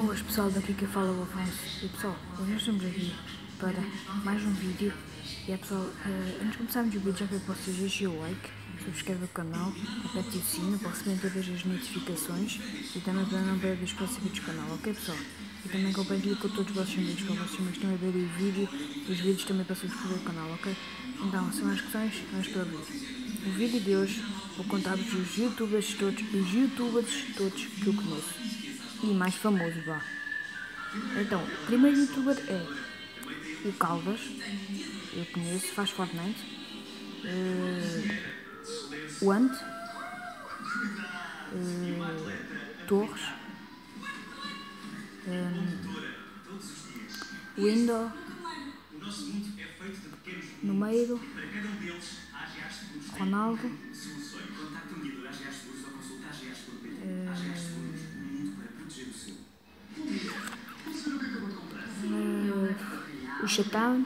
Boas pessoal, daqui que fala o Afonso. E pessoal, hoje nós estamos aqui para mais um vídeo. E é pessoal, uh, antes de começarmos o vídeo já quero que vocês deixem o like, subscrevam o canal, apertem o sino para receberem todas as notificações e também para não perder os próximos vídeos do canal, ok pessoal? E também compartilhem com todos os vossos amigos, para vocês amigos também verem o vídeo e os vídeos também para subscrever o canal, ok? Então, sem mais questões, vamos para o vídeo. No vídeo de hoje vou contar-vos os youtubers todos, os youtubers todos que eu conheço e mais famoso. Então, o primeiro youtuber é o Calvas, eu conheço, faz Fortnite. Uh, o Ant, uh, Torres, um, Window, Numeiro, Ronaldo. O shutdown.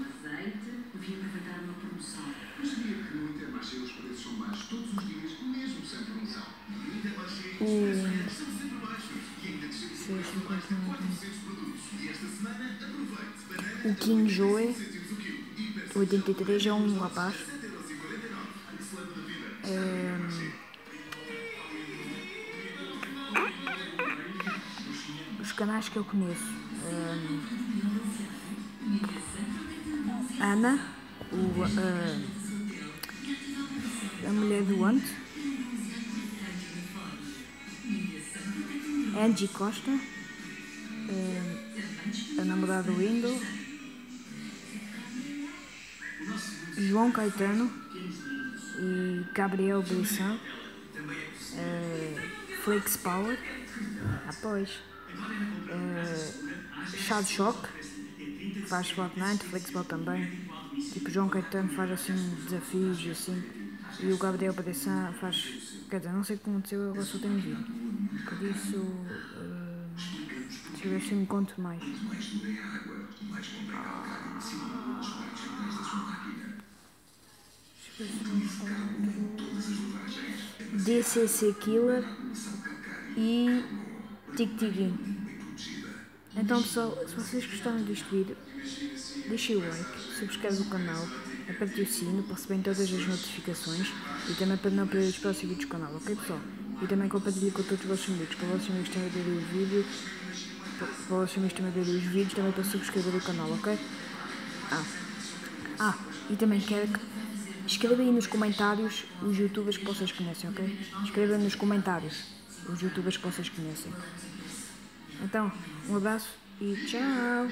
O. O King Joe 83 é um rapaz. É... Os canais que eu conheço. É... Ana, o, uh, a mulher do Ant, Angie Costa, uh, a namorada do Window, João Caetano e Gabriel Brisson, uh, Flakes Power, após uh, Chad Shock faz Fortnite, Flexball também. Tipo, João Caetano faz assim desafios e assim. E o Gabriel Padessan faz. Quer dizer, não sei como aconteceu, agora só tenho vídeo. Por isso. Uh, deixa eu ver se me conto mais. DCC Killer e Tic Tic Então pessoal, se vocês gostaram deste vídeo, deixem o like, subscrevam o canal, apertem o sino para receberem todas as notificações e também para não perder os próximos vídeos do canal, ok pessoal? E também compartilhem com todos os vossos amigos, para os vossos amigos também verem o vídeo, para os vossos amigos também verem os vídeos, também para subscrever o canal, ok? Ah, ah e também quero que escrevam aí nos comentários os youtubers que vocês conhecem, ok? Escrevam nos comentários os youtubers que vocês conhecem. Então, um abraço e tchau!